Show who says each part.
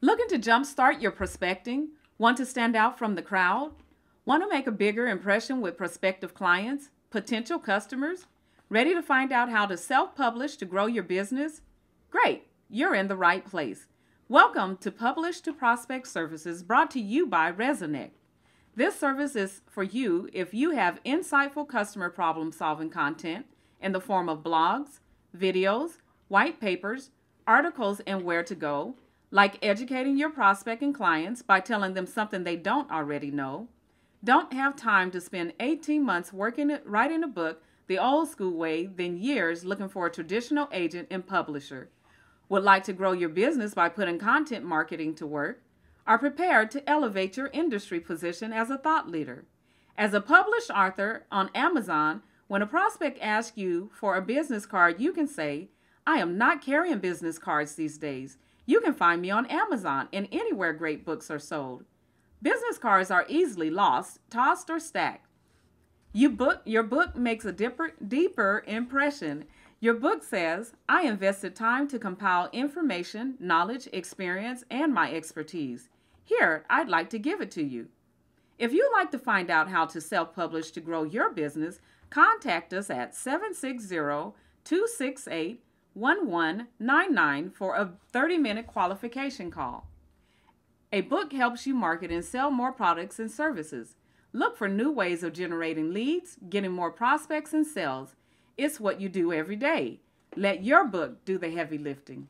Speaker 1: Looking to jumpstart your prospecting? Want to stand out from the crowd? Want to make a bigger impression with prospective clients, potential customers? Ready to find out how to self publish to grow your business? Great, you're in the right place. Welcome to Publish to Prospect Services brought to you by Resonnect. This service is for you if you have insightful customer problem solving content in the form of blogs, videos, white papers, articles, and where to go, like educating your prospect and clients by telling them something they don't already know. Don't have time to spend 18 months working it, writing a book the old school way, then years looking for a traditional agent and publisher. Would like to grow your business by putting content marketing to work? Are prepared to elevate your industry position as a thought leader? As a published author on Amazon, when a prospect asks you for a business card, you can say, I am not carrying business cards these days. You can find me on Amazon and anywhere great books are sold. Business cards are easily lost, tossed, or stacked. You book, your book makes a deeper, deeper impression. Your book says, I invested time to compile information, knowledge, experience, and my expertise. Here, I'd like to give it to you. If you'd like to find out how to self publish to grow your business, contact us at 760 268 1199 for a 30 minute qualification call. A book helps you market and sell more products and services. Look for new ways of generating leads, getting more prospects and sales. It's what you do every day. Let your book do the heavy lifting.